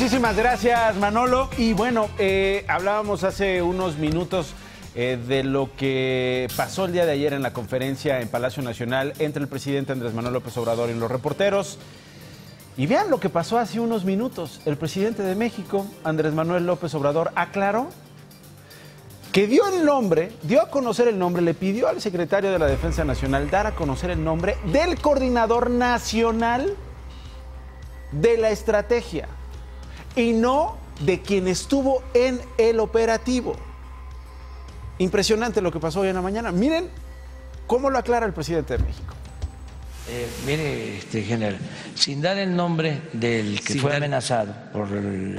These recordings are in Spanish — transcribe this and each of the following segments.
Muchísimas gracias, Manolo. Y bueno, eh, hablábamos hace unos minutos eh, de lo que pasó el día de ayer en la conferencia en Palacio Nacional entre el presidente Andrés Manuel López Obrador y los reporteros. Y vean lo que pasó hace unos minutos. El presidente de México, Andrés Manuel López Obrador, aclaró que dio el nombre, dio a conocer el nombre, le pidió al secretario de la Defensa Nacional dar a conocer el nombre del coordinador nacional de la estrategia y no de quien estuvo en el operativo. Impresionante lo que pasó hoy en la mañana. Miren cómo lo aclara el presidente de México. Eh, mire, este, general, sin dar el nombre del que fue amenazado por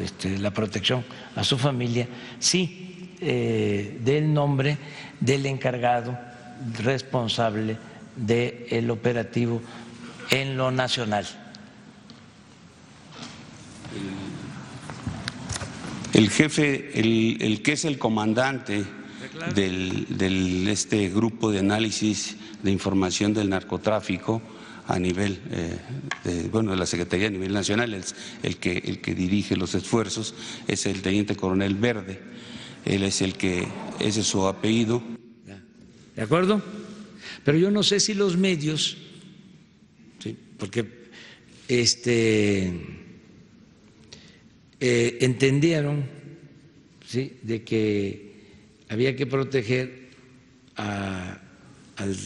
este, la protección a su familia, sí eh, del nombre del encargado responsable del operativo en lo nacional. El jefe, el, que es el comandante del, este grupo de análisis de información del narcotráfico a nivel eh, de, bueno de la Secretaría a nivel nacional, el, el, que, el que dirige los esfuerzos es el teniente coronel Verde él es el que, ese es su apellido. ¿De acuerdo? Pero yo no sé si los medios, ¿sí? porque este, eh, entendieron ¿sí? de que había que proteger al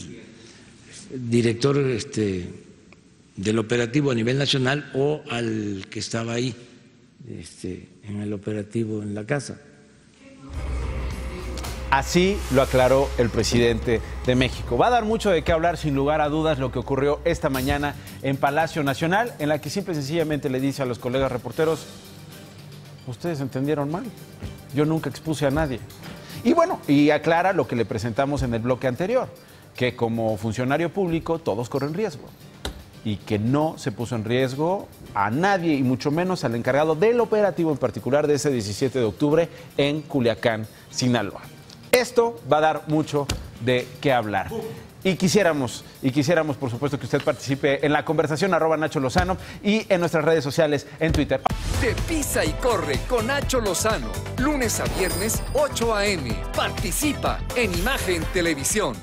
director este, del operativo a nivel nacional o al que estaba ahí este, en el operativo en la casa. Así lo aclaró el presidente de México. Va a dar mucho de qué hablar, sin lugar a dudas, lo que ocurrió esta mañana en Palacio Nacional, en la que simple y sencillamente le dice a los colegas reporteros, ustedes entendieron mal, yo nunca expuse a nadie. Y bueno, y aclara lo que le presentamos en el bloque anterior, que como funcionario público todos corren riesgo y que no se puso en riesgo a nadie y mucho menos al encargado del operativo en particular de ese 17 de octubre en Culiacán, Sinaloa. Esto va a dar mucho de qué hablar. Y quisiéramos, y quisiéramos, por supuesto, que usted participe en la conversación arroba Nacho Lozano y en nuestras redes sociales en Twitter. Pisa y corre con Nacho Lozano, lunes a viernes, 8 a.m. Participa en Imagen Televisión.